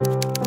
You're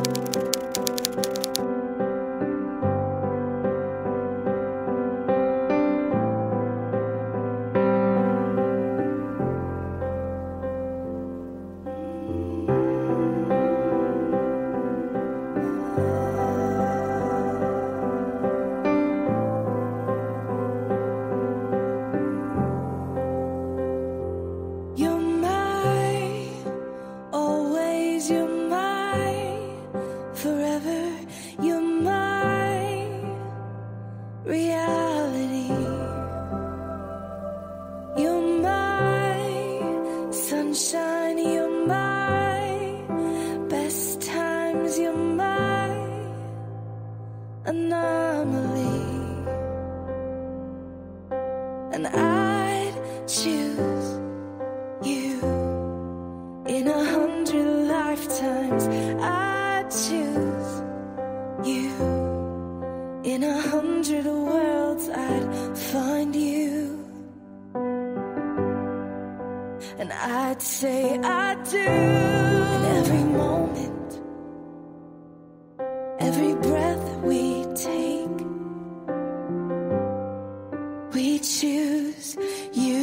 times, you're my anomaly. And I'd choose you in a hundred lifetimes. I'd choose you in a hundred worlds. I'd find you, and I'd say I do in every moment,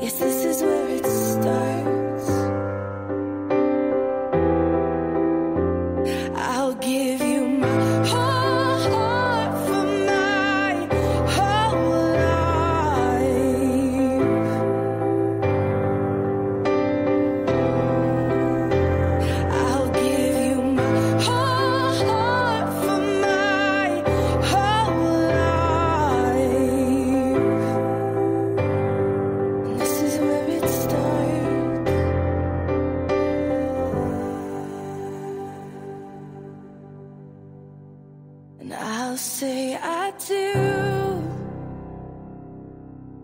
Yes, this is where it starts. I'll give And I'll say I do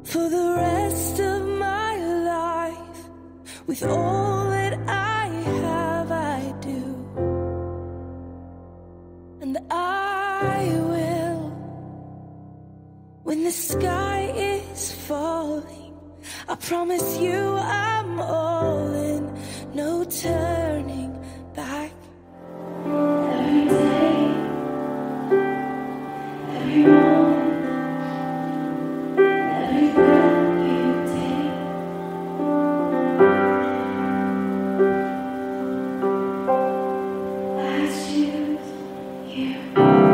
for the rest of my life. With all that I have, I do. And I will when the sky is falling. I promise you I'm all in, no turning Amen.